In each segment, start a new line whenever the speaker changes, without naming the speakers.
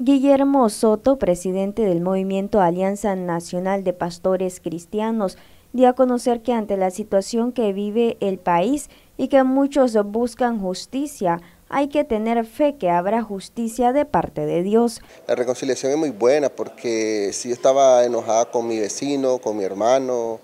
Guillermo Soto, presidente del movimiento Alianza Nacional de Pastores Cristianos, dio a conocer que ante la situación que vive el país y que muchos buscan justicia, hay que tener fe que habrá justicia de parte de Dios.
La reconciliación es muy buena porque si yo estaba enojada con mi vecino, con mi hermano,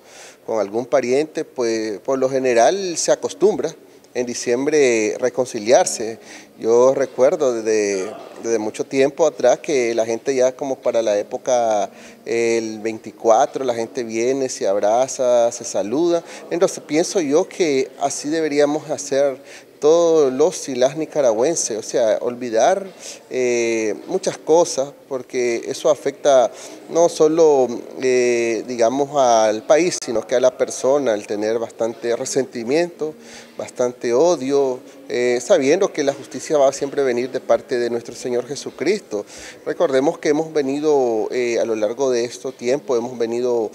con algún pariente, pues por lo general se acostumbra en diciembre reconciliarse. Yo recuerdo desde, desde, mucho tiempo atrás que la gente ya como para la época el 24, la gente viene, se abraza, se saluda. Entonces pienso yo que así deberíamos hacer todos los y las nicaragüenses, o sea, olvidar eh, muchas cosas, porque eso afecta no solo, eh, digamos, al país, sino que a la persona, el tener bastante resentimiento, bastante odio, eh, sabiendo que la justicia va a siempre venir de parte de nuestro Señor Jesucristo. Recordemos que hemos venido a lo largo de este tiempo, hemos venido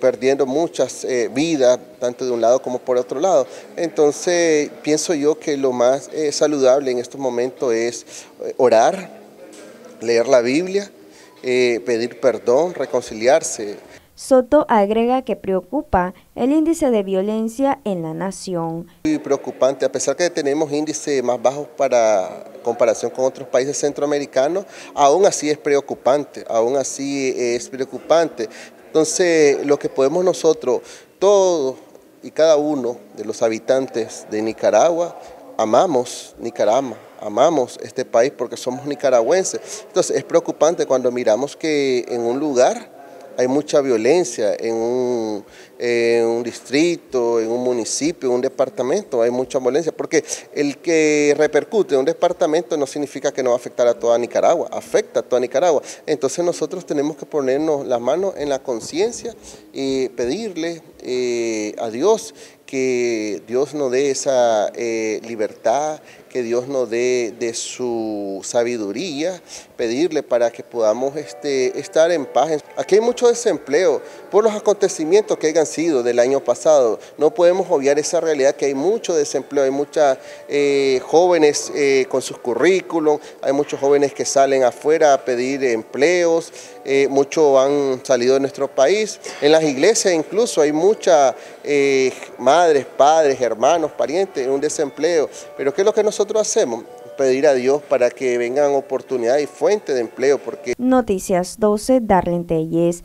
perdiendo muchas vidas, tanto de un lado como por otro lado. Entonces, pienso yo que lo más eh, saludable en estos momentos es eh, orar, leer la Biblia, eh, pedir perdón, reconciliarse.
Soto agrega que preocupa el índice de violencia en la nación.
Muy preocupante, a pesar que tenemos índices más bajos para comparación con otros países centroamericanos, aún así es preocupante, aún así es preocupante. Entonces, lo que podemos nosotros, todos y cada uno de los habitantes de Nicaragua, amamos Nicaragua, amamos este país porque somos nicaragüenses. Entonces es preocupante cuando miramos que en un lugar hay mucha violencia, en un, distrito, en un municipio, en un departamento, hay mucha violencia, porque el que repercute en un departamento no significa que no va a afectar a toda Nicaragua, afecta a toda Nicaragua. Entonces nosotros tenemos que ponernos las manos en la conciencia y pedirle eh, a Dios que Dios nos dé esa eh, libertad, que Dios nos dé de su sabiduría, pedirle para que podamos este, estar en paz. Aquí hay mucho desempleo por los acontecimientos que hayan sido del año pasado. No podemos obviar esa realidad que hay mucho desempleo, hay muchas eh, jóvenes eh, con sus currículum, hay muchos jóvenes que salen afuera a pedir empleos, muchos han salido de nuestro país. En las iglesias incluso hay muchas madres, padres, hermanos, parientes en un desempleo. Pero ¿qué es lo que nosotros nosotros hacemos? Pedir a Dios para que vengan oportunidades y fuentes de empleo. Porque...
Noticias 12, Darlene Telles.